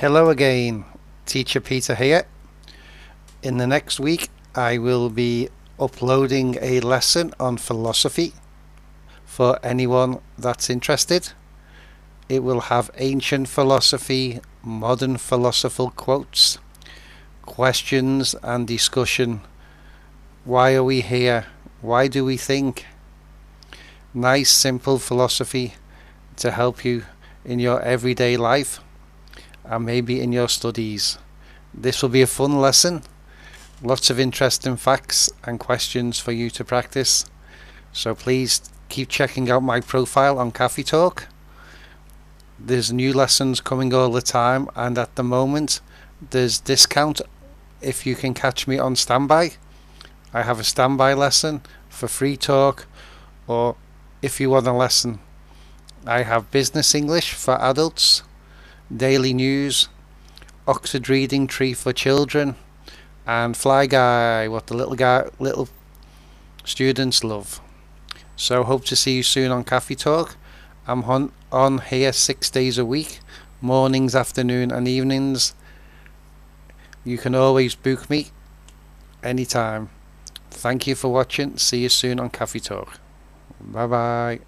Hello again, Teacher Peter here. In the next week, I will be uploading a lesson on philosophy for anyone that's interested. It will have ancient philosophy, modern philosophical quotes, questions and discussion. Why are we here? Why do we think? Nice, simple philosophy to help you in your everyday life and maybe in your studies. This will be a fun lesson. Lots of interesting facts and questions for you to practice. So please keep checking out my profile on Cafetalk. There's new lessons coming all the time, and at the moment, there's discount if you can catch me on standby. I have a standby lesson for free talk, or if you want a lesson, I have business English for adults Daily News, Oxford Reading Tree for Children, and Fly Guy, what the little guy, little students love. So hope to see you soon on Cafetalk. I'm on, on here six days a week, mornings, afternoon, and evenings. You can always book me anytime. Thank you for watching. See you soon on Cafetalk. Bye bye.